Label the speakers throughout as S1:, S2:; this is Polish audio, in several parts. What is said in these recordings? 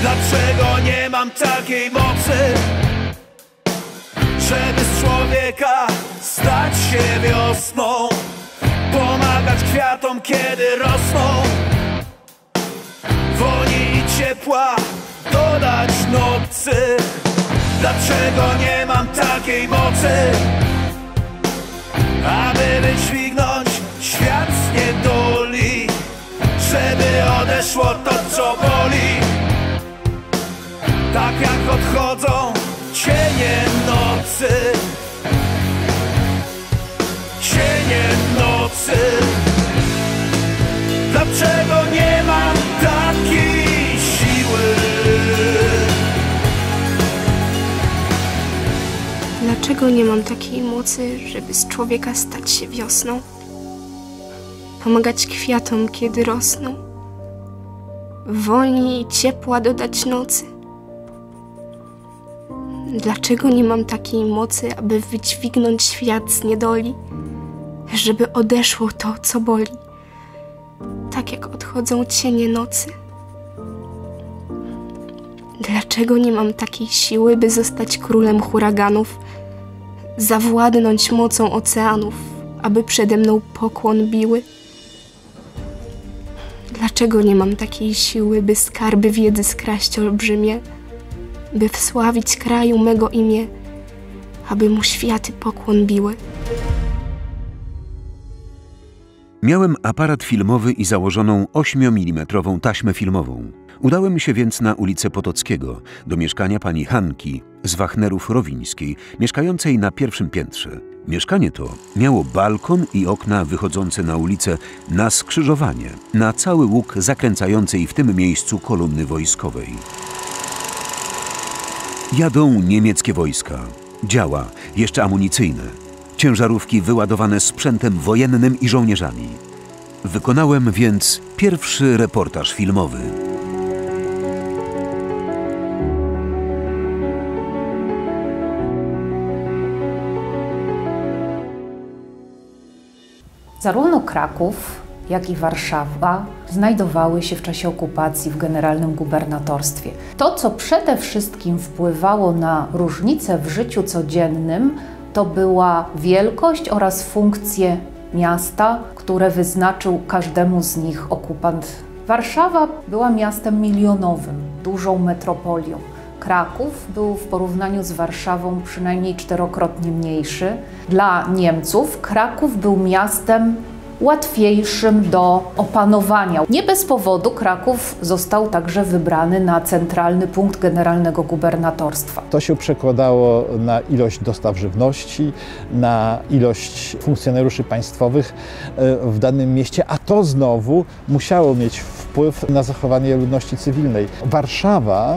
S1: Dlaczego nie mam takiej mocy Żeby z człowieka stać się wiosną? Pomagać kwiatom kiedy rosną? Woni i ciepła dodać nocy. Dlaczego nie mam takiej mocy Aby wydźwignąć świat z niedoli? Żeby odeszło to co boli Tak jak odchodzą cienie nocy Cienie nocy Dlaczego nie mam takiej siły
S2: Dlaczego nie mam takiej mocy, żeby z człowieka stać się wiosną? Pomagać kwiatom, kiedy rosną. Woni i ciepła dodać nocy. Dlaczego nie mam takiej mocy, aby wydźwignąć świat z niedoli? Żeby odeszło to, co boli. Tak jak odchodzą cienie nocy. Dlaczego nie mam takiej siły, by zostać królem huraganów, zawładnąć mocą oceanów, aby przede mną pokłon biły? Dlaczego nie mam takiej siły, by skarby wiedzy skraść olbrzymie, by wsławić kraju mego imię, aby mu światy pokłon biły?
S3: Miałem aparat filmowy i założoną 8 mm taśmę filmową. Udałem się więc na ulicę Potockiego, do mieszkania pani Hanki z Wachnerów Rowińskiej, mieszkającej na pierwszym piętrze. Mieszkanie to miało balkon i okna wychodzące na ulicę na skrzyżowanie, na cały łuk zakręcającej w tym miejscu kolumny wojskowej. Jadą niemieckie wojska. Działa, jeszcze amunicyjne. Ciężarówki wyładowane sprzętem wojennym i żołnierzami. Wykonałem więc pierwszy reportaż filmowy.
S4: Zarówno Kraków, jak i Warszawa znajdowały się w czasie okupacji w generalnym gubernatorstwie. To, co przede wszystkim wpływało na różnice w życiu codziennym, to była wielkość oraz funkcje miasta, które wyznaczył każdemu z nich okupant. Warszawa była miastem milionowym, dużą metropolią. Kraków był w porównaniu z Warszawą przynajmniej czterokrotnie mniejszy. Dla Niemców Kraków był miastem łatwiejszym do opanowania. Nie bez powodu Kraków został także wybrany na centralny punkt generalnego gubernatorstwa.
S5: To się przekładało na ilość dostaw żywności, na ilość funkcjonariuszy państwowych e, w danym mieście, a to znowu musiało mieć wpływ na zachowanie ludności cywilnej. Warszawa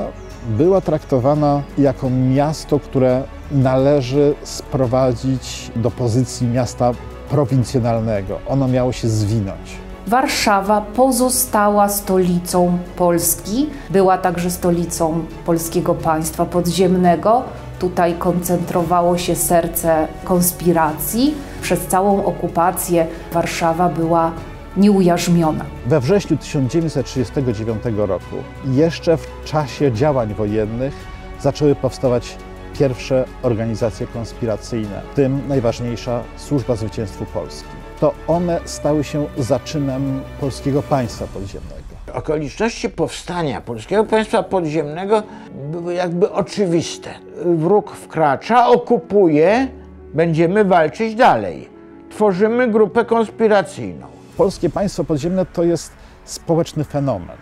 S5: była traktowana jako miasto, które należy sprowadzić do pozycji miasta prowincjonalnego. Ono miało się zwinąć.
S4: Warszawa pozostała stolicą Polski, była także stolicą polskiego państwa podziemnego. Tutaj koncentrowało się serce konspiracji. Przez całą okupację Warszawa była nieujarzmiona.
S5: We wrześniu 1939 roku, jeszcze w czasie działań wojennych, zaczęły powstawać pierwsze organizacje konspiracyjne, w tym najważniejsza Służba Zwycięstwu Polski. To one stały się zaczynem polskiego państwa podziemnego.
S6: Okoliczności powstania polskiego państwa podziemnego były jakby oczywiste. Wróg wkracza, okupuje, będziemy walczyć dalej. Tworzymy grupę konspiracyjną.
S5: Polskie państwo podziemne to jest społeczny fenomen.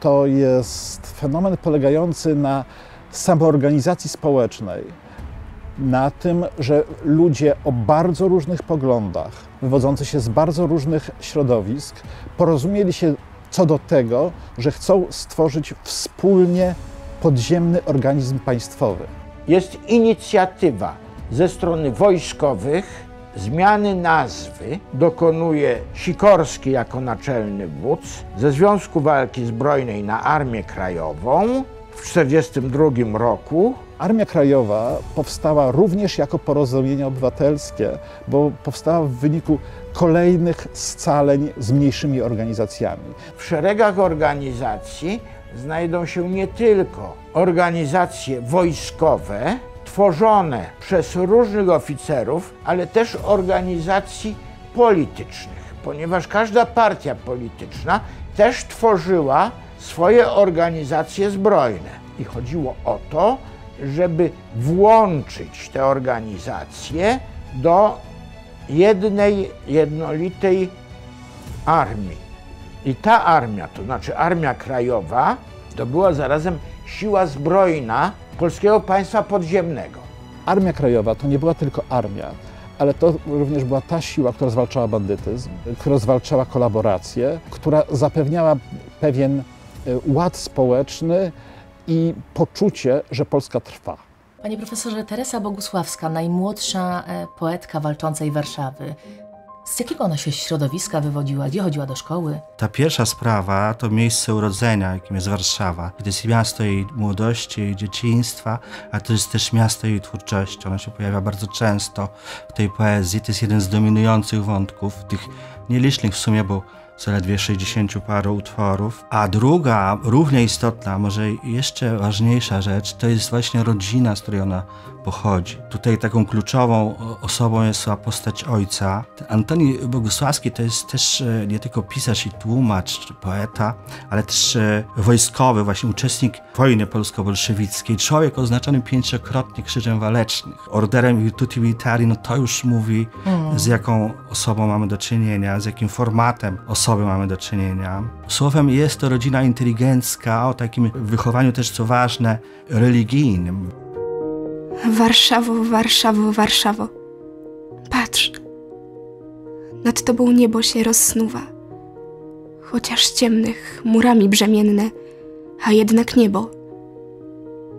S5: To jest fenomen polegający na samoorganizacji społecznej, na tym, że ludzie o bardzo różnych poglądach, wywodzący się z bardzo różnych środowisk, porozumieli się co do tego, że chcą stworzyć wspólnie podziemny organizm państwowy.
S6: Jest inicjatywa ze strony wojskowych, zmiany nazwy dokonuje Sikorski jako naczelny wódz, ze Związku Walki Zbrojnej na Armię Krajową, w 1942 roku.
S5: Armia Krajowa powstała również jako porozumienie obywatelskie, bo powstała w wyniku kolejnych scaleń z mniejszymi organizacjami.
S6: W szeregach organizacji znajdą się nie tylko organizacje wojskowe, tworzone przez różnych oficerów, ale też organizacji politycznych, ponieważ każda partia polityczna też tworzyła swoje organizacje zbrojne. I chodziło o to, żeby włączyć te organizacje do jednej, jednolitej armii. I ta armia, to znaczy Armia Krajowa, to była zarazem siła zbrojna polskiego państwa podziemnego.
S5: Armia Krajowa to nie była tylko armia, ale to również była ta siła, która zwalczała bandytyzm, która zwalczała kolaborację, która zapewniała pewien ład społeczny i poczucie, że Polska trwa.
S7: Panie profesorze, Teresa Bogusławska, najmłodsza e, poetka walczącej Warszawy. Z jakiego ona się środowiska wywodziła? Gdzie chodziła do szkoły?
S8: Ta pierwsza sprawa to miejsce urodzenia, jakim jest Warszawa. To jest miasto jej młodości, jej dzieciństwa, a to jest też miasto jej twórczości. Ono się pojawia bardzo często w tej poezji. To jest jeden z dominujących wątków, tych nielicznych w sumie, bo zaledwie 60 paru utworów. A druga, równie istotna, może jeszcze ważniejsza rzecz, to jest właśnie rodzina, z której ona pochodzi. Tutaj taką kluczową osobą jest postać ojca. Antoni Bogusławski to jest też e, nie tylko pisarz i tłumacz, czy poeta, ale też e, wojskowy, właśnie uczestnik wojny polsko-bolszewickiej. Człowiek oznaczony pięciokrotnie krzyżem walecznych. Orderem Virtuti Militari, no to już mówi, mm. z jaką osobą mamy do czynienia, z jakim formatem osoby mamy do czynienia. Słowem jest to rodzina inteligencka, o takim wychowaniu też, co ważne, religijnym.
S2: Warszawo, Warszawo, Warszawo. Patrz. Nad tobą niebo się rozsnuwa. Chociaż ciemnych, murami brzemienne, a jednak niebo.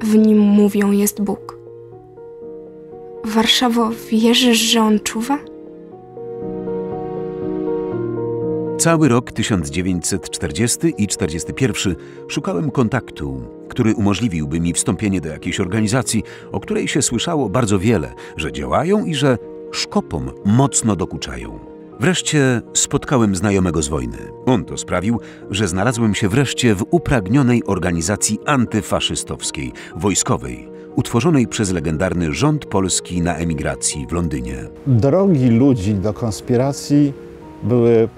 S2: W nim mówią jest Bóg. Warszawo, wierzysz, że on czuwa?
S3: Cały rok 1940 i 41 szukałem kontaktu, który umożliwiłby mi wstąpienie do jakiejś organizacji, o której się słyszało bardzo wiele, że działają i że szkopom mocno dokuczają. Wreszcie spotkałem znajomego z wojny. On to sprawił, że znalazłem się wreszcie w upragnionej organizacji antyfaszystowskiej, wojskowej, utworzonej przez legendarny rząd polski na emigracji w Londynie.
S5: Drogi ludzi do konspiracji były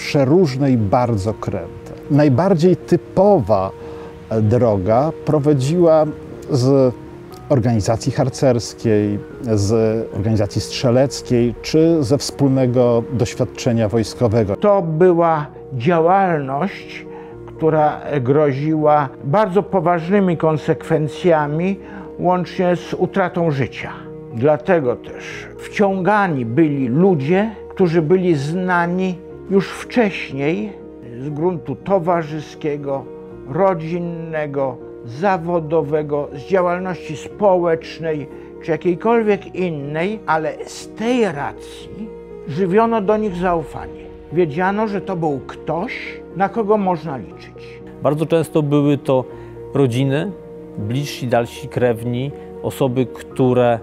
S5: przeróżne i bardzo kręte. Najbardziej typowa droga prowadziła z organizacji harcerskiej, z organizacji strzeleckiej, czy ze wspólnego doświadczenia wojskowego.
S6: To była działalność, która groziła bardzo poważnymi konsekwencjami, łącznie z utratą życia. Dlatego też wciągani byli ludzie, którzy byli znani już wcześniej z gruntu towarzyskiego, rodzinnego, zawodowego, z działalności społecznej czy jakiejkolwiek innej, ale z tej racji żywiono do nich zaufanie. Wiedziano, że to był ktoś, na kogo można liczyć.
S9: Bardzo często były to rodziny, bliżsi, dalsi krewni, osoby, które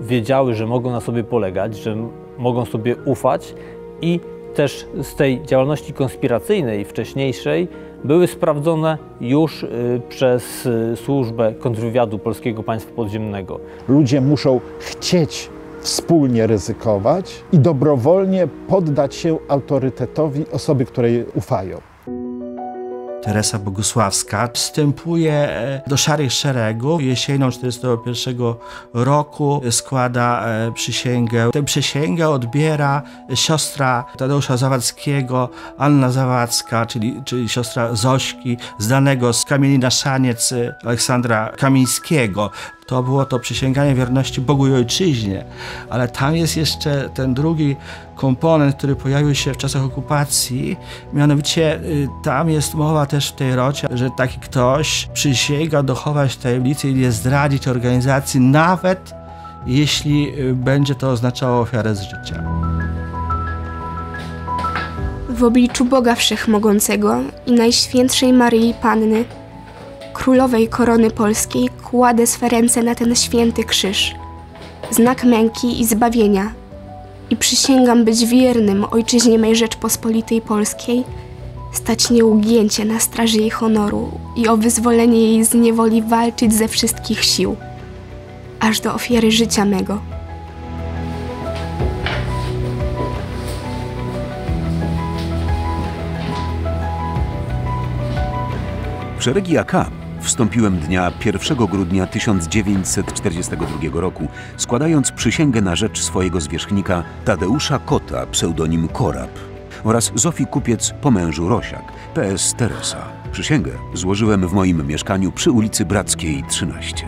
S9: wiedziały, że mogą na sobie polegać, że mogą sobie ufać i też z tej działalności konspiracyjnej wcześniejszej były sprawdzone już y, przez y, służbę kontrwywiadu Polskiego Państwa Podziemnego.
S5: Ludzie muszą chcieć wspólnie ryzykować i dobrowolnie poddać się autorytetowi osoby, której ufają.
S8: Teresa Bogusławska wstępuje e, do szarych szeregów. Jesienią 1941 roku składa e, przysięgę. Tę przysięgę odbiera siostra Tadeusza Zawadzkiego, Anna Zawadzka, czyli, czyli siostra Zośki, znanego z kamieni na szaniec e, Aleksandra Kamińskiego to było to przysięganie wierności Bogu i Ojczyźnie, ale tam jest jeszcze ten drugi komponent, który pojawił się w czasach okupacji, mianowicie y, tam jest mowa też w tej rocie, że taki ktoś przysięga dochować tajemnicy i nie zdradzić organizacji, nawet jeśli y, będzie to oznaczało ofiarę z życia.
S2: W obliczu Boga Wszechmogącego i Najświętszej Maryi Panny królowej korony polskiej kładę swe ręce na ten święty krzyż, znak męki i zbawienia, i przysięgam być wiernym ojczyźnie mej Rzeczpospolitej Polskiej, stać nieugięcie na straży jej honoru i o wyzwolenie jej z niewoli walczyć ze wszystkich sił, aż do ofiary życia mego.
S3: Szeregi AK wstąpiłem dnia 1 grudnia 1942 roku, składając przysięgę na rzecz swojego zwierzchnika Tadeusza Kota, pseudonim Korab, oraz Zofii Kupiec po mężu Rosiak, PS Teresa. Przysięgę złożyłem w moim mieszkaniu przy ulicy Brackiej 13.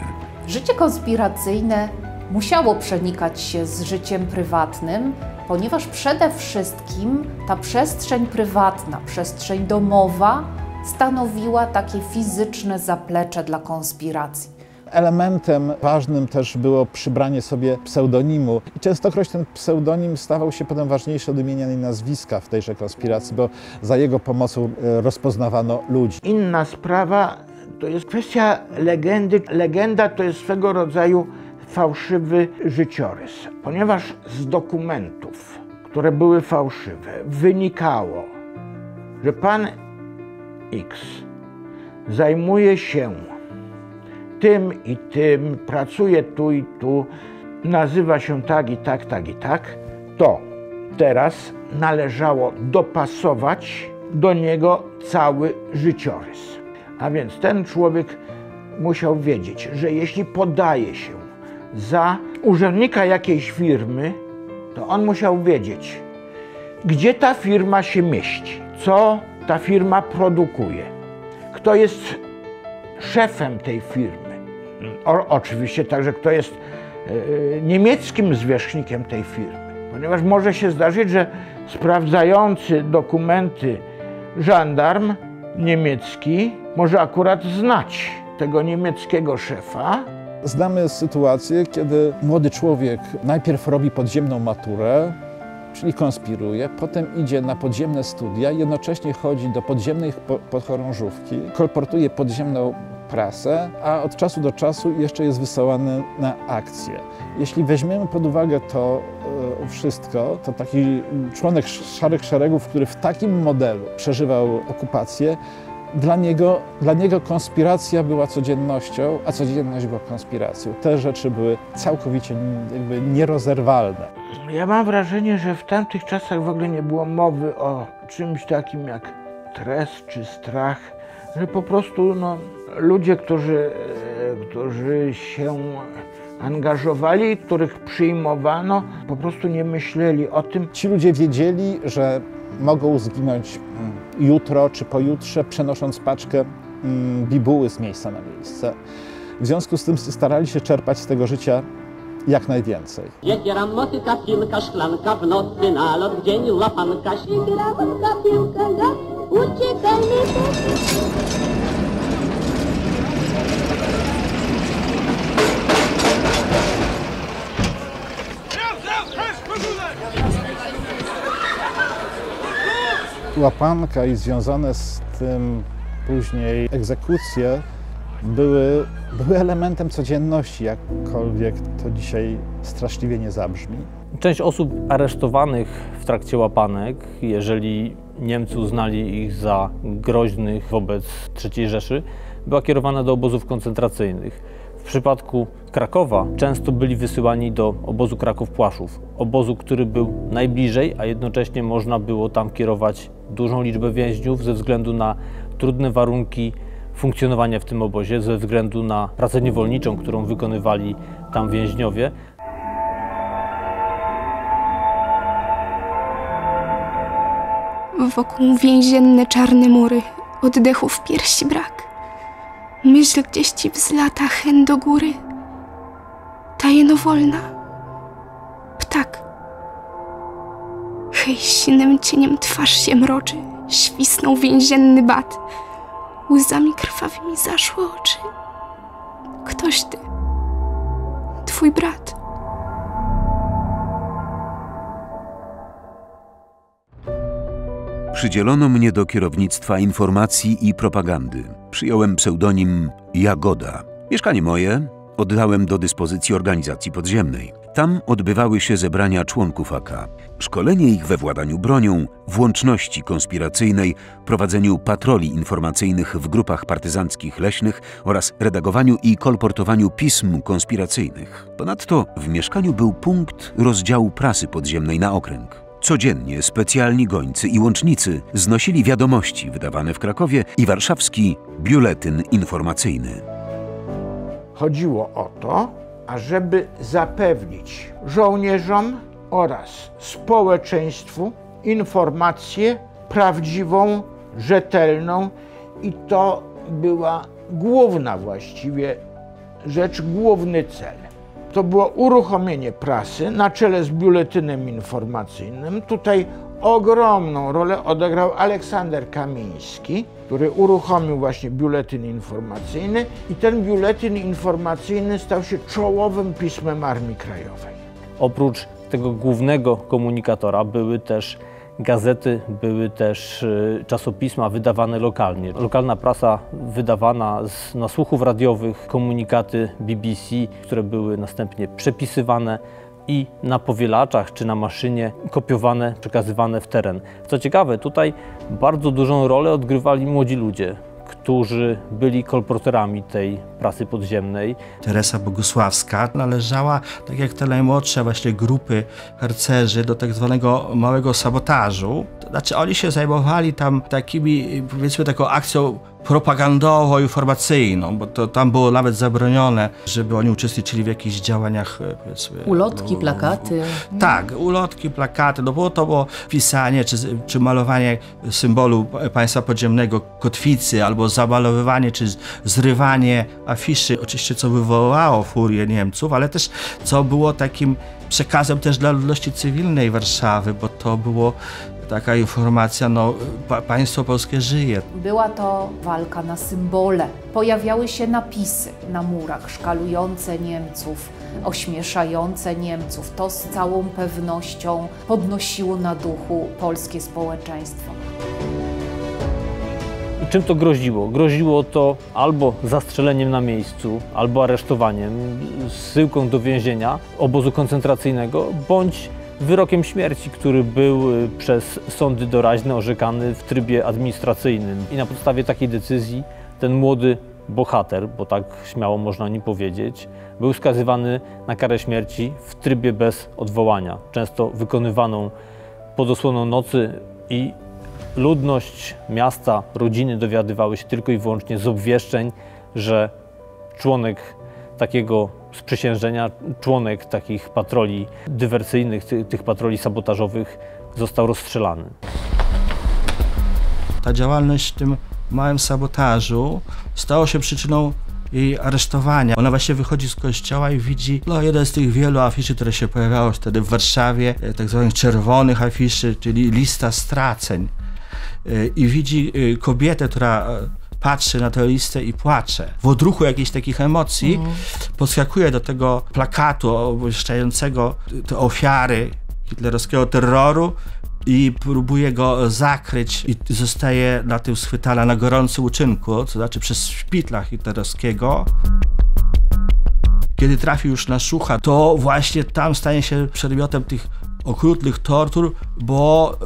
S4: Życie konspiracyjne musiało przenikać się z życiem prywatnym, ponieważ przede wszystkim ta przestrzeń prywatna, przestrzeń domowa stanowiła takie fizyczne zaplecze dla konspiracji.
S5: Elementem ważnym też było przybranie sobie pseudonimu i częstokroć ten pseudonim stawał się potem ważniejszy od imienia i nazwiska w tejże konspiracji, bo za jego pomocą e, rozpoznawano ludzi.
S6: Inna sprawa to jest kwestia legendy. Legenda to jest swego rodzaju fałszywy życiorys, ponieważ z dokumentów, które były fałszywe, wynikało, że pan X zajmuje się tym i tym, pracuje tu i tu, nazywa się tak i tak, tak i tak, to teraz należało dopasować do niego cały życiorys. A więc ten człowiek musiał wiedzieć, że jeśli podaje się za urzędnika jakiejś firmy, to on musiał wiedzieć, gdzie ta firma się mieści, co ta firma produkuje, kto jest szefem tej firmy. O, oczywiście także kto jest e, niemieckim zwierzchnikiem tej firmy, ponieważ może się zdarzyć, że sprawdzający dokumenty żandarm niemiecki może akurat znać tego niemieckiego szefa.
S5: Znamy sytuację, kiedy młody człowiek najpierw robi podziemną maturę, czyli konspiruje, potem idzie na podziemne studia, jednocześnie chodzi do podziemnej podchorążówki, kolportuje podziemną prasę, a od czasu do czasu jeszcze jest wysyłany na akcje. Jeśli weźmiemy pod uwagę to e, wszystko, to taki członek szarych szeregów, który w takim modelu przeżywał okupację, dla niego, dla niego konspiracja była codziennością, a codzienność była konspiracją. Te rzeczy były całkowicie jakby nierozerwalne.
S6: Ja mam wrażenie, że w tamtych czasach w ogóle nie było mowy o czymś takim jak stres czy strach, że po prostu no, ludzie, którzy, e, którzy się angażowali, których przyjmowano, po prostu nie myśleli o tym.
S5: Ci ludzie wiedzieli, że mogą zginąć mm, jutro czy pojutrze, przenosząc paczkę mm, bibuły z miejsca na miejsce. W związku z tym starali się czerpać z tego życia jak najwięcej.
S10: Motyka, szklanka, w nocy na lot, w dzień łapanka, uciekajmy
S5: łapanka i związane z tym później egzekucje były, były elementem codzienności, jakkolwiek to dzisiaj straszliwie nie zabrzmi.
S9: Część osób aresztowanych w trakcie łapanek, jeżeli Niemcy uznali ich za groźnych wobec III Rzeszy, była kierowana do obozów koncentracyjnych. W przypadku Krakowa często byli wysyłani do obozu Kraków-Płaszów, obozu, który był najbliżej, a jednocześnie można było tam kierować dużą liczbę więźniów ze względu na trudne warunki funkcjonowania w tym obozie, ze względu na pracę niewolniczą, którą wykonywali tam więźniowie.
S2: Wokół więzienne czarne mury, oddechu w piersi brak. Myśl gdzieś ci wzlata hen do góry. Tajeno wolna. Ptak. Hej, sinym cieniem twarz się mroczy. Świsnął więzienny bat. Łzami krwawymi zaszły oczy. Ktoś ty. Twój brat.
S3: Przydzielono mnie do kierownictwa informacji i propagandy. Przyjąłem pseudonim Jagoda. Mieszkanie moje oddałem do dyspozycji organizacji podziemnej. Tam odbywały się zebrania członków AK. Szkolenie ich we władaniu bronią, włączności konspiracyjnej, prowadzeniu patroli informacyjnych w grupach partyzanckich leśnych oraz redagowaniu i kolportowaniu pism konspiracyjnych. Ponadto w mieszkaniu był punkt rozdziału prasy podziemnej na okręg. Codziennie specjalni gońcy i łącznicy znosili wiadomości wydawane w Krakowie i warszawski biuletyn informacyjny.
S6: Chodziło o to, ażeby zapewnić żołnierzom oraz społeczeństwu informację prawdziwą, rzetelną i to była główna właściwie rzecz, główny cel. To było uruchomienie prasy na czele z biuletynem informacyjnym. Tutaj ogromną rolę odegrał Aleksander Kamiński, który uruchomił właśnie biuletyn informacyjny i ten biuletyn informacyjny stał się czołowym pismem Armii Krajowej.
S9: Oprócz tego głównego komunikatora były też gazety, były też y, czasopisma wydawane lokalnie. Lokalna prasa wydawana z nasłuchów radiowych, komunikaty BBC, które były następnie przepisywane i na powielaczach czy na maszynie kopiowane, przekazywane w teren. Co ciekawe, tutaj bardzo dużą rolę odgrywali młodzi ludzie, którzy byli kolporterami tej prasy podziemnej.
S8: Teresa Bogusławska należała, tak jak te najmłodsze właśnie grupy harcerzy, do tak zwanego małego sabotażu. To znaczy oni się zajmowali tam takimi, powiedzmy taką akcją propagandowo-informacyjną, bo to tam było nawet zabronione, żeby oni uczestniczyli w jakichś działaniach, e, powiedzmy...
S7: Ulotki,
S8: no,
S7: plakaty.
S8: Tak, ulotki, plakaty, no było to było pisanie czy, czy malowanie symbolu państwa podziemnego, kotwicy, albo zamalowywanie czy zrywanie afiszy, oczywiście co wywołało furię Niemców, ale też co było takim przekazem też dla ludności cywilnej Warszawy, bo to było taka informacja, no pa, państwo polskie żyje.
S4: Była to walka na symbole. Pojawiały się napisy na murach szkalujące Niemców, ośmieszające Niemców. To z całą pewnością podnosiło na duchu polskie społeczeństwo.
S9: Czym to groziło? Groziło to albo zastrzeleniem na miejscu, albo aresztowaniem, zsyłką do więzienia, obozu koncentracyjnego, bądź wyrokiem śmierci, który był y, przez sądy doraźne orzekany w trybie administracyjnym. I na podstawie takiej decyzji ten młody bohater, bo tak śmiało można o nim powiedzieć, był skazywany na karę śmierci w trybie bez odwołania, często wykonywaną pod osłoną nocy i ludność miasta, rodziny dowiadywały się tylko i wyłącznie z obwieszczeń, że członek takiego sprzysiężenia, członek takich patroli dywersyjnych, tych, tych patroli sabotażowych został rozstrzelany.
S8: Ta działalność w tym małym sabotażu stała się przyczyną jej aresztowania. Ona właśnie wychodzi z kościoła i widzi no, jeden z tych wielu afiszy, które się pojawiało wtedy w Warszawie, e, tak zwanych czerwonych afiszy, czyli lista straceń. E, I widzi e, kobietę, która patrzy na tę listę i płacze. W odruchu jakichś takich emocji mhm. podskakuje do tego plakatu obwieszczającego te ofiary hitlerowskiego terroru i próbuje go zakryć i zostaje na tym schwytana na gorącym uczynku, to znaczy przez szpitla hitlerowskiego. Kiedy trafi już na Szucha, to właśnie tam stanie się przedmiotem tych okrutnych tortur, bo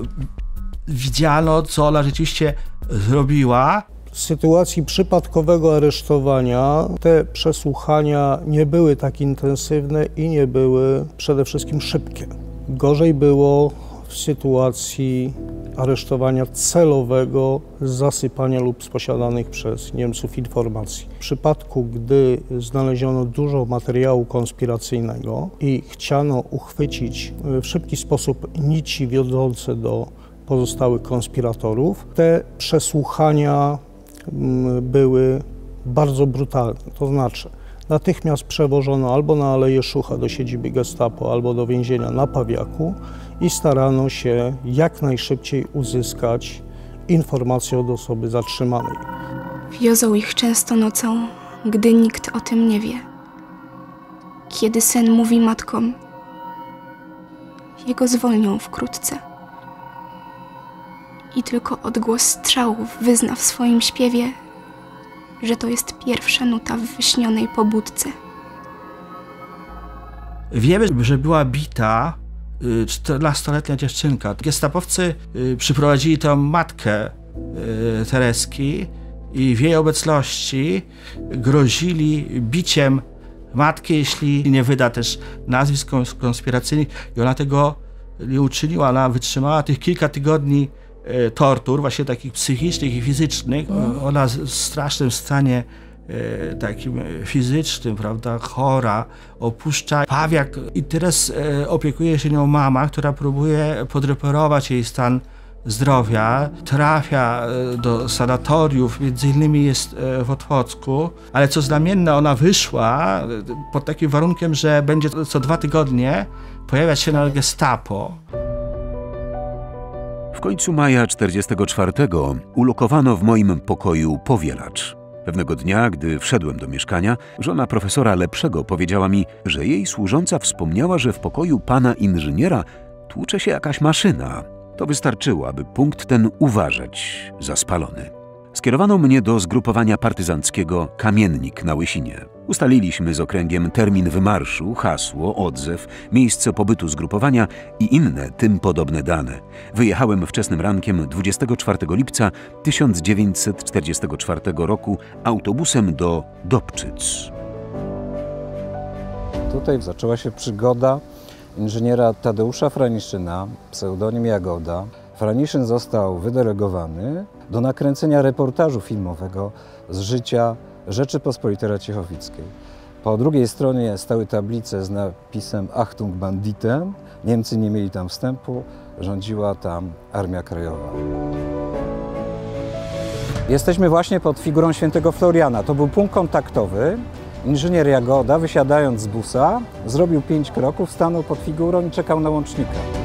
S8: widziano, co ona rzeczywiście zrobiła
S11: w sytuacji przypadkowego aresztowania te przesłuchania nie były tak intensywne i nie były przede wszystkim szybkie. Gorzej było w sytuacji aresztowania celowego, zasypania lub posiadanych przez Niemców informacji. W przypadku, gdy znaleziono dużo materiału konspiracyjnego i chciano uchwycić w szybki sposób nici wiodące do pozostałych konspiratorów, te przesłuchania były bardzo brutalne. To znaczy, natychmiast przewożono albo na Aleję Szucha do siedziby Gestapo, albo do więzienia na Pawiaku i starano się jak najszybciej uzyskać informacje od osoby zatrzymanej.
S2: Wiozą ich często nocą, gdy nikt o tym nie wie. Kiedy sen mówi matkom, jego zwolnią wkrótce. I tylko odgłos strzałów wyzna w swoim śpiewie, że to jest pierwsza nuta w wyśnionej pobudce.
S8: Wiemy, że była bita 14-letnia dziewczynka. Gestapowcy y, przyprowadzili tam matkę y, Tereski i w jej obecności grozili biciem matki, jeśli nie wyda też nazwisk konspiracyjnych i ona tego nie uczyniła, ona wytrzymała tych kilka tygodni y, tortur, właśnie takich psychicznych i fizycznych. Ona w strasznym stanie E, takim fizycznym, prawda, chora, opuszcza pawiak i teraz e, opiekuje się nią mama, która próbuje podreperować jej stan zdrowia, trafia e, do sanatoriów, między innymi jest w Otwocku, ale co znamienne, ona wyszła pod takim warunkiem, że będzie co dwa tygodnie pojawiać się na gestapo.
S3: Końcu maja 44 ulokowano w moim pokoju powielacz. Pewnego dnia, gdy wszedłem do mieszkania, żona profesora Lepszego powiedziała mi, że jej służąca wspomniała, że w pokoju pana inżyniera tłucze się jakaś maszyna. To wystarczyło, aby punkt ten uważać za spalony. Skierowano mnie do zgrupowania partyzanckiego Kamiennik na Łysinie. Ustaliliśmy z okręgiem termin wymarszu, hasło, odzew, miejsce pobytu zgrupowania i inne tym podobne dane. Wyjechałem wczesnym rankiem 24 lipca 1944 roku autobusem do Dobczyc.
S12: Tutaj zaczęła się przygoda inżyniera Tadeusza Franiszyna, pseudonim Jagoda. Franiszyn został wydelegowany do nakręcenia reportażu filmowego z życia Rzeczypospolitej Raciechowickiej. Po drugiej stronie stały tablice z napisem Achtung Banditen. Niemcy nie mieli tam wstępu, rządziła tam Armia Krajowa. Jesteśmy właśnie pod figurą świętego Floriana. To był punkt kontaktowy. Inżynier Jagoda, wysiadając z busa, zrobił pięć kroków, stanął pod figurą i czekał na łącznika.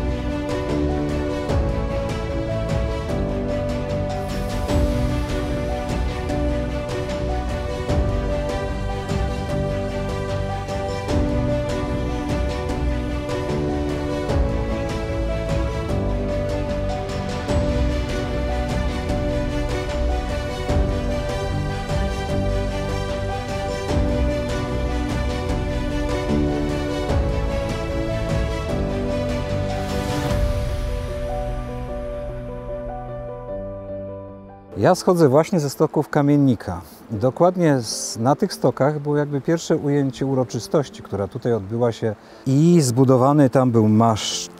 S12: Ja schodzę właśnie ze stoków kamiennika. Dokładnie na tych stokach było jakby pierwsze ujęcie uroczystości, która tutaj odbyła się i zbudowany tam był maszt,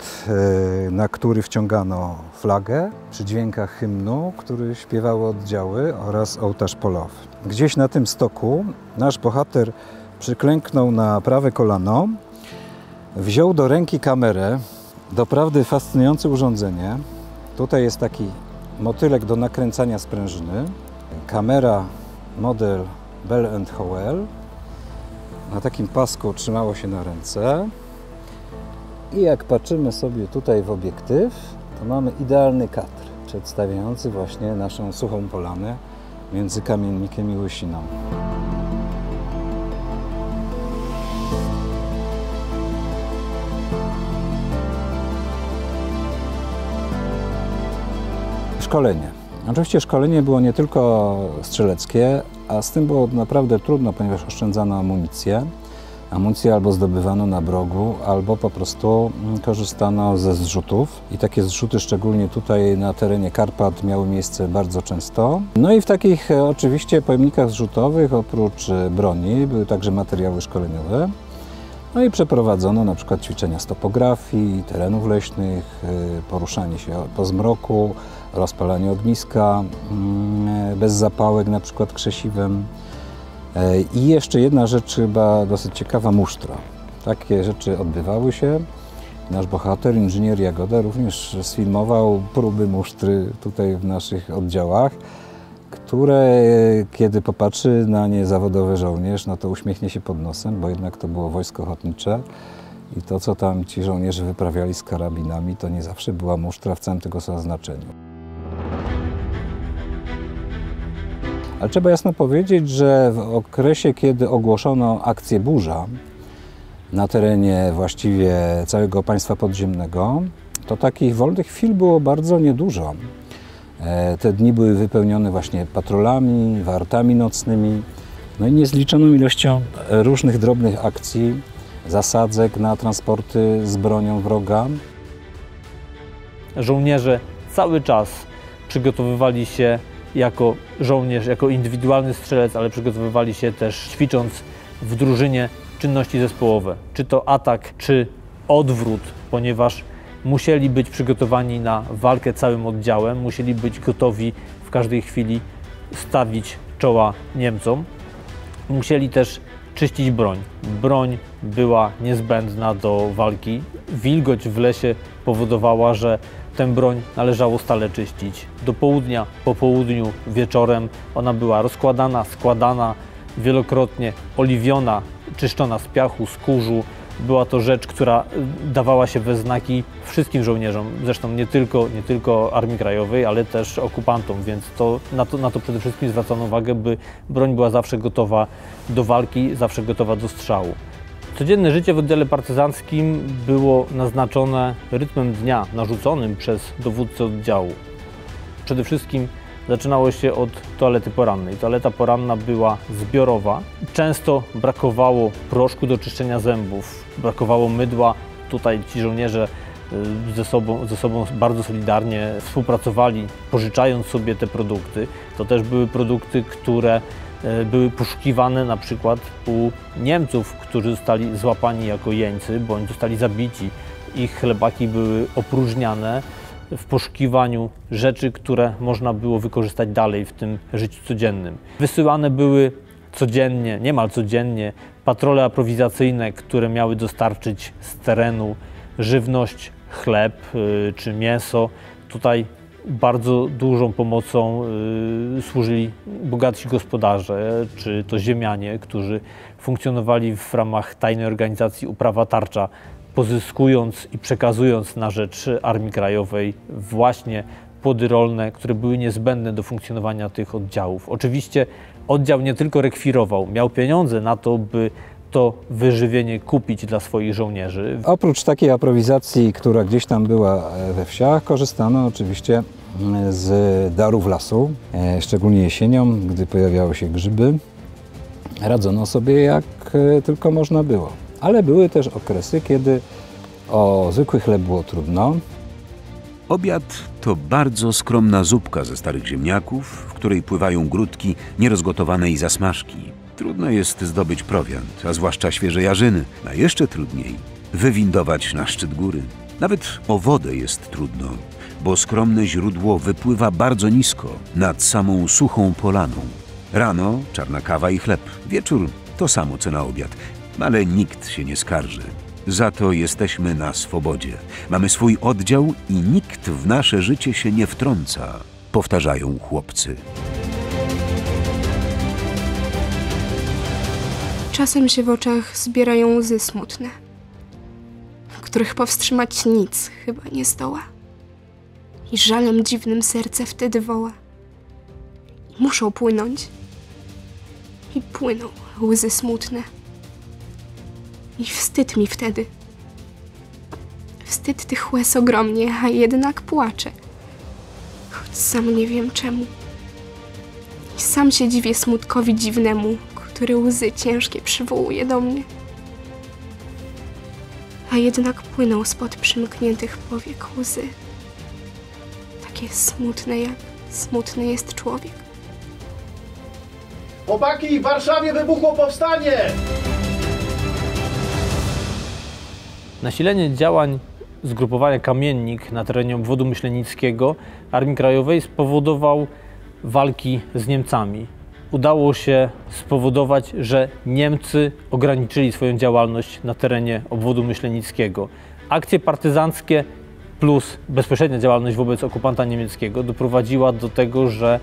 S12: e, na który wciągano flagę przy dźwiękach hymnu, który śpiewały oddziały oraz ołtarz polowy. Gdzieś na tym stoku nasz bohater przyklęknął na prawe kolano, wziął do ręki kamerę, doprawdy fascynujące urządzenie. Tutaj jest taki motylek do nakręcania sprężyny, kamera model Bell Howell. Na takim pasku trzymało się na ręce. I jak patrzymy sobie tutaj w obiektyw, to mamy idealny kadr przedstawiający właśnie naszą suchą polanę między kamiennikiem i łysiną. Szkolenie. Oczywiście szkolenie było nie tylko strzeleckie, a z tym było naprawdę trudno, ponieważ oszczędzano amunicję. Amunicję albo zdobywano na brogu, albo po prostu mm, korzystano ze zrzutów. I takie zrzuty, szczególnie tutaj na terenie Karpat, miały miejsce bardzo często. No i w takich e, oczywiście pojemnikach zrzutowych, oprócz e, broni, były także materiały szkoleniowe. No i przeprowadzono na przykład ćwiczenia z topografii, terenów leśnych, e, poruszanie się po zmroku, rozpalanie ogniska mm, bez zapałek, na przykład krzesiwem. E, I jeszcze jedna rzecz chyba dosyć ciekawa, musztra. Takie rzeczy odbywały się. Nasz bohater, inżynier Jagoda, również sfilmował próby musztry tutaj w naszych oddziałach, które kiedy popatrzy na nie zawodowy żołnierz, no to uśmiechnie się pod nosem, bo jednak to było wojsko ochotnicze i to, co tam ci żołnierze wyprawiali z karabinami, to nie zawsze była musztra w całym tego znaczeniu. Ale trzeba jasno powiedzieć, że w okresie, kiedy ogłoszono akcję burza na terenie właściwie całego państwa podziemnego, to takich wolnych chwil było bardzo niedużo. E, Te dni były wypełnione właśnie patrolami, wartami nocnymi, no i niezliczoną ilością różnych drobnych akcji, zasadzek na transporty z bronią wroga.
S9: Żołnierze cały czas przygotowywali się jako żołnierz, jako indywidualny strzelec, ale przygotowywali się też ćwicząc w drużynie czynności zespołowe, czy to atak, czy odwrót, ponieważ musieli być przygotowani na walkę całym oddziałem, musieli być gotowi w każdej chwili stawić czoła Niemcom. Musieli też czyścić broń. Broń była niezbędna do walki. Wilgoć w lesie powodowała, że tę broń należało stale czyścić. Do południa, po południu, wieczorem ona była rozkładana, składana, wielokrotnie oliwiona, czyszczona z piachu, z kurzu. Była to rzecz, która dawała się we znaki wszystkim żołnierzom, zresztą nie tylko, nie tylko Armii Krajowej, ale też okupantom, więc to, na, to, na to przede wszystkim zwracano uwagę, by broń była zawsze gotowa do walki, zawsze gotowa do strzału. Codzienne życie w oddziale partyzanckim było naznaczone rytmem dnia narzuconym przez dowódcę oddziału. Przede wszystkim zaczynało się od toalety porannej. Toaleta poranna była zbiorowa. Często brakowało proszku do czyszczenia zębów, brakowało mydła. Tutaj ci żołnierze y, ze sobą, ze sobą bardzo solidarnie współpracowali, pożyczając sobie te produkty. To też były produkty, które y, były poszukiwane na przykład u Niemców, którzy zostali złapani jako jeńcy bądź zostali zabici. Ich chlebaki były opróżniane w poszukiwaniu rzeczy, które można było wykorzystać dalej w tym życiu codziennym. Wysyłane były codziennie, niemal codziennie, patrole aprowizacyjne, które miały dostarczyć z terenu żywność, chleb y, czy mięso. Tutaj bardzo dużą pomocą y, służyli bogatsi gospodarze, czy to ziemianie, którzy funkcjonowali w ramach tajnej organizacji Uprawa Tarcza, pozyskując i przekazując na rzecz Armii Krajowej właśnie płody rolne, które były niezbędne do funkcjonowania tych oddziałów. Oczywiście oddział nie tylko rekwirował, miał pieniądze na to, by to wyżywienie kupić dla swoich żołnierzy.
S12: Oprócz takiej aprowizacji, która gdzieś tam była e, we wsiach, korzystano oczywiście z darów lasu, e, szczególnie jesienią, gdy pojawiały się grzyby. Radzono sobie jak e, tylko można było. Ale były też okresy, kiedy o zwykły chleb było trudno.
S3: Obiad to bardzo skromna zupka ze starych ziemniaków, w której pływają grudki nierozgotowane i zasmażki. Trudno jest zdobyć prowiant, a zwłaszcza świeże jarzyny, a jeszcze trudniej wywindować na szczyt góry. Nawet o wodę jest trudno, bo skromne źródło wypływa bardzo nisko, nad samą suchą polaną. Rano czarna kawa i chleb, wieczór to samo co na obiad, ale nikt się nie skarży. Za to jesteśmy na swobodzie. Mamy swój oddział i nikt w nasze życie się nie wtrąca, powtarzają chłopcy.
S2: Czasem się w oczach zbierają łzy smutne, których powstrzymać nic chyba nie zdoła. I żalem dziwnym serce wtedy woła. Muszą płynąć. I płyną łzy smutne. I wstyd mi wtedy. Wstyd tych łez ogromnie, a jednak płaczę. Choć sam nie wiem czemu. I sam się dziwię smutkowi dziwnemu, który łzy ciężkie przywołuje do mnie. A jednak płyną spod przymkniętych powiek łzy. Takie smutne, jak smutny jest człowiek.
S1: Chłopaki, w Warszawie wybuchło powstanie!
S9: Nasilenie działań zgrupowania Kamiennik na terenie obwodu myślenickiego Armii Krajowej spowodował walki z Niemcami. Udało się spowodować, że Niemcy ograniczyli swoją działalność na terenie obwodu myślenickiego. Akcje partyzanckie plus bezpośrednia działalność wobec okupanta niemieckiego doprowadziła do tego, że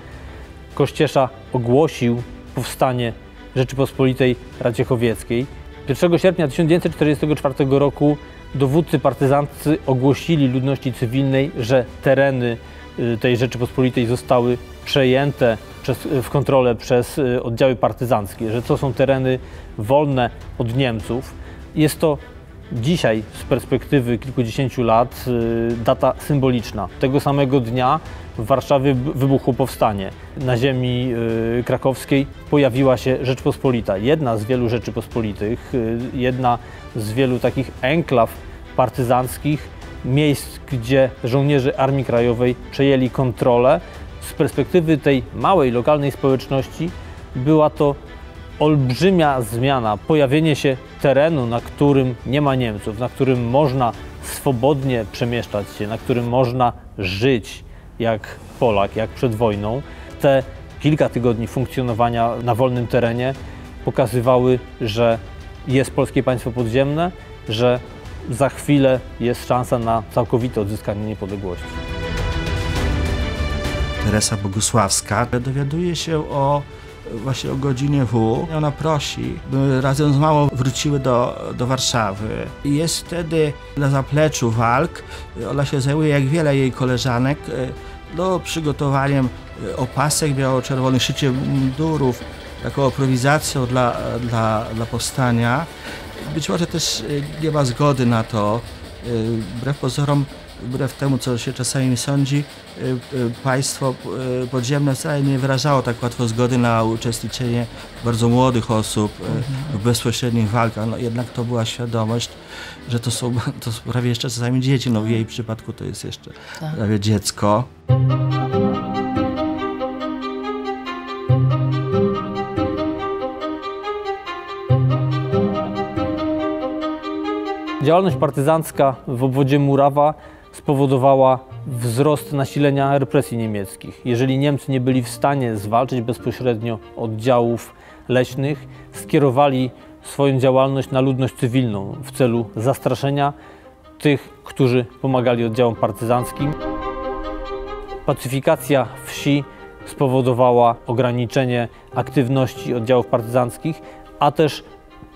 S9: Kościesza ogłosił powstanie Rzeczypospolitej Radziechowieckiej. 1 sierpnia 1944 roku dowódcy partyzancy ogłosili ludności cywilnej, że tereny y, tej Rzeczypospolitej zostały przejęte przez, w kontrolę przez y, oddziały partyzanckie, że to są tereny wolne od Niemców. Jest to dzisiaj z perspektywy kilkudziesięciu lat y, data symboliczna. Tego samego dnia w Warszawie wybuchło powstanie. Na ziemi y, krakowskiej pojawiła się Rzeczpospolita. Jedna z wielu Rzeczypospolitych, y, jedna z wielu takich enklaw partyzanckich, miejsc, gdzie żołnierze Armii Krajowej przejęli kontrolę. Z perspektywy tej małej, lokalnej społeczności była to olbrzymia zmiana, pojawienie się terenu, na którym nie ma Niemców, na którym można swobodnie przemieszczać się, na którym można żyć jak Polak, jak przed wojną. Te kilka tygodni funkcjonowania na wolnym terenie pokazywały, że jest polskie państwo podziemne, że za chwilę jest szansa na całkowite odzyskanie niepodległości.
S8: Teresa Bogusławska dowiaduje się o właśnie o godzinie W. Ona prosi, by razem z mamą wróciły do, do Warszawy. Jest wtedy na zapleczu walk. Ona się zajmuje, jak wiele jej koleżanek, no, przygotowaniem opasek biało-czerwonych, szyciem mundurów, taką aprowizacją dla, dla, dla powstania. Być może też nie ma zgody na to. Wbrew pozorom wbrew temu, co się czasami sądzi, y, y, państwo y, podziemne wcale nie wyrażało tak łatwo zgody na uczestniczenie bardzo młodych osób w bezpośrednich walkach. No, jednak to była świadomość, że to są, to są prawie jeszcze czasami dzieci. No, w jej przypadku to jest jeszcze tak. prawie dziecko.
S9: Działalność partyzancka w obwodzie Murawa spowodowała wzrost nasilenia represji niemieckich. Jeżeli Niemcy nie byli w stanie zwalczyć bezpośrednio oddziałów leśnych, skierowali swoją działalność na ludność cywilną w celu zastraszenia tych, którzy pomagali oddziałom partyzanckim. Pacyfikacja wsi spowodowała ograniczenie aktywności oddziałów partyzanckich, a też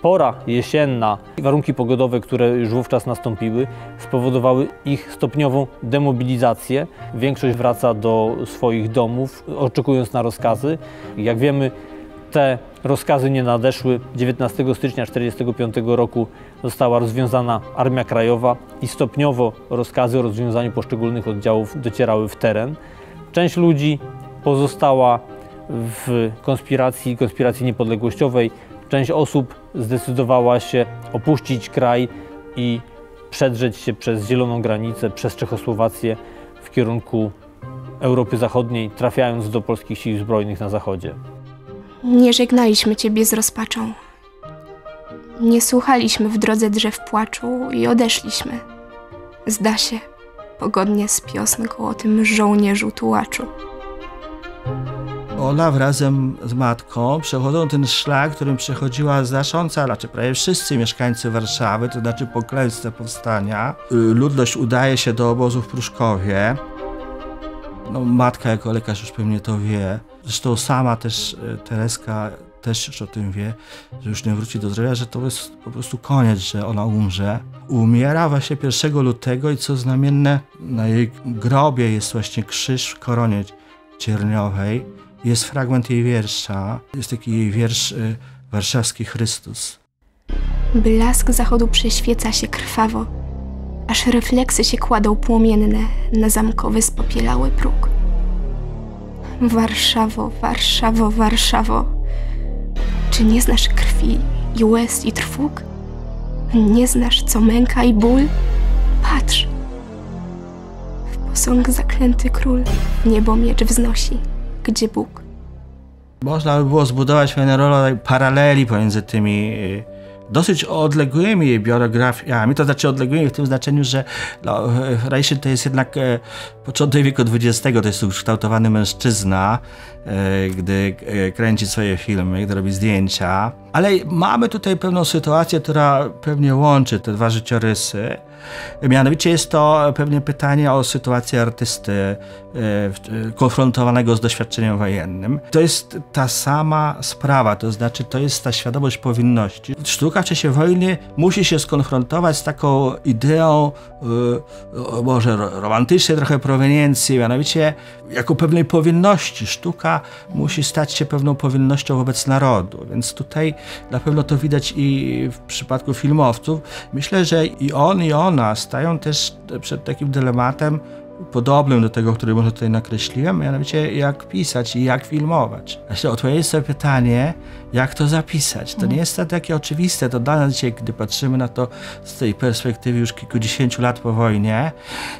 S9: Pora jesienna i warunki pogodowe, które już wówczas nastąpiły, spowodowały ich stopniową demobilizację. Większość wraca do swoich domów, oczekując na rozkazy. Jak wiemy, te rozkazy nie nadeszły. 19 stycznia 1945 roku została rozwiązana Armia Krajowa i stopniowo rozkazy o rozwiązaniu poszczególnych oddziałów docierały w teren. Część ludzi pozostała w konspiracji, konspiracji niepodległościowej, Część osób zdecydowała się opuścić kraj i przedrzeć się przez zieloną granicę, przez Czechosłowację w kierunku Europy Zachodniej, trafiając do polskich sił zbrojnych na zachodzie.
S2: Nie żegnaliśmy Ciebie z rozpaczą. Nie słuchaliśmy w drodze drzew płaczu i odeszliśmy. Zda się, pogodnie z piosnką o tym żołnierzu tułaczu.
S8: Ona razem z matką przechodzą ten szlak, którym przechodziła znacząca, znaczy prawie wszyscy mieszkańcy Warszawy, to znaczy po klęsce powstania. Y, ludność udaje się do obozu w Pruszkowie. No, matka jako lekarz już pewnie to wie. Zresztą sama też y, Tereska też już o tym wie, że już nie wróci do zdrowia, że to jest po prostu koniec, że ona umrze. Umiera właśnie 1 lutego i co znamienne, na jej grobie jest właśnie krzyż w koronie cierniowej jest fragment jej wiersza. Jest taki jej wiersz y, Warszawski Chrystus.
S2: Blask zachodu prześwieca się krwawo, aż refleksy się kładą płomienne na zamkowy spopielały próg. Warszawo, Warszawo, Warszawo, czy nie znasz krwi i łez i trwóg? Nie znasz, co męka i ból? Patrz! W posąg zaklęty król niebo miecz wznosi gdzie Bóg.
S8: Można by było zbudować pewne rolę paraleli pomiędzy tymi y, dosyć odległymi biografiami, to znaczy odległymi w tym znaczeniu, że no, Reiszy to jest jednak e, początek wieku XX, to jest ukształtowany mężczyzna, gdy kręci swoje filmy, gdy robi zdjęcia, ale mamy tutaj pewną sytuację, która pewnie łączy te dwa życiorysy. Mianowicie jest to pewnie pytanie o sytuację artysty e, konfrontowanego z doświadczeniem wojennym. To jest ta sama sprawa, to znaczy to jest ta świadomość powinności. Sztuka w czasie wojny musi się skonfrontować z taką ideą e, może romantycznej trochę proweniencji, mianowicie jako pewnej powinności. Sztuka musi stać się pewną powinnością wobec narodu, więc tutaj na pewno to widać i w przypadku filmowców. Myślę, że i on, i ona stają też przed takim dylematem, podobnym do tego, który może tutaj nakreśliłem, mianowicie jak pisać i jak filmować. Jeśli odpowiedzieć sobie pytanie, jak to zapisać. To nie jest to takie oczywiste, to dla nas dzisiaj, gdy patrzymy na to z tej perspektywy już kilkudziesięciu lat po wojnie,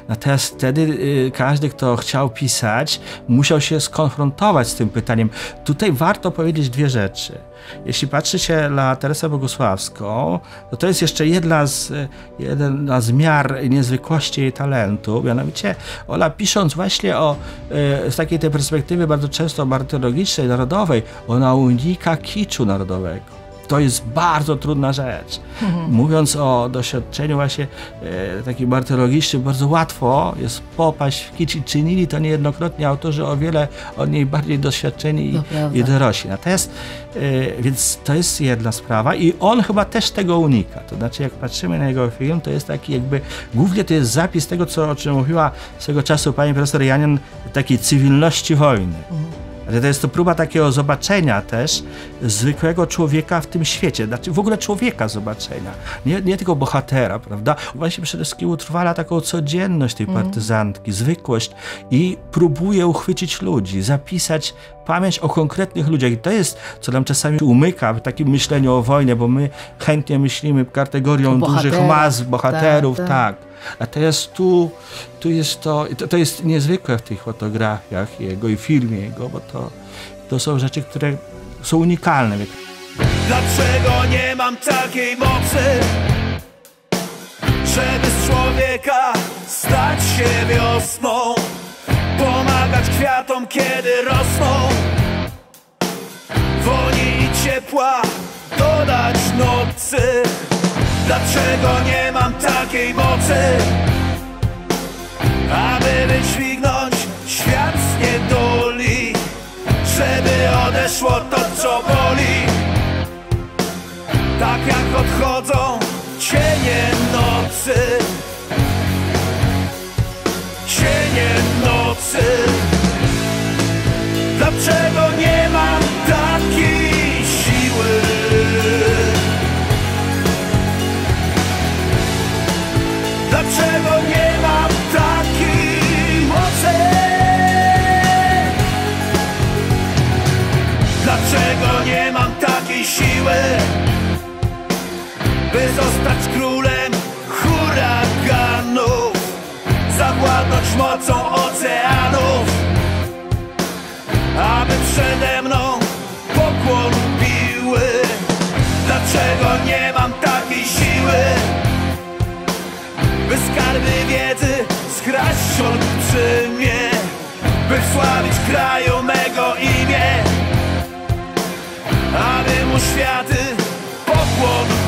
S8: natomiast wtedy y, każdy, kto chciał pisać, musiał się skonfrontować z tym pytaniem. Tutaj warto powiedzieć dwie rzeczy. Jeśli patrzy się na Teresę Bogusławską, to to jest jeszcze jedna z, jedna z miar niezwykłości jej talentu. Mianowicie ona pisząc właśnie o, e, z takiej tej perspektywy bardzo często martyrologicznej, narodowej, ona unika kiczu narodowego to jest bardzo trudna rzecz. Mhm. Mówiąc o doświadczeniu właśnie e, takim martyrologicznym, bardzo łatwo jest popaść w kicz i czynili to niejednokrotnie autorzy o wiele od niej bardziej doświadczeni i, i dorośli. Natomiast, e, więc to jest jedna sprawa i on chyba też tego unika. To znaczy, jak patrzymy na jego film, to jest taki jakby, głównie to jest zapis tego, co, o czym mówiła swego czasu pani profesor Janion, takiej cywilności wojny. Mhm ale to jest to próba takiego zobaczenia też zwykłego człowieka w tym świecie, znaczy w ogóle człowieka zobaczenia, nie, nie tylko bohatera, prawda? Właśnie przede wszystkim utrwala taką codzienność tej mhm. partyzantki, zwykłość i próbuje uchwycić ludzi, zapisać pamięć o konkretnych ludziach. I to jest, co nam czasami umyka w takim myśleniu o wojnie, bo my chętnie myślimy kategorią dużych mas, bohaterów, tak. tak. tak. Natomiast tu, tu jest to, to, to jest niezwykłe w tych fotografiach jego i filmie jego, bo to, to są rzeczy, które są unikalne.
S1: Dlaczego nie mam takiej mocy, żeby z człowieka stać się wiosną, pomagać kwiatom, kiedy rosną, woni i ciepła dodać nocy. Dlaczego nie mam takiej mocy Aby wydźwignąć świat z niedoli Żeby odeszło to co boli? Tak jak odchodzą cienie nocy Cienie nocy. Dlaczego nie mam Dlaczego nie mam takiej mocy? Dlaczego nie mam takiej siły By zostać królem huraganów Zawładnąć mocą oceanów Aby przede mną skarby wiedzy skraść olbrzymie By wsławić kraju mego imię. Aby mu światy pokłon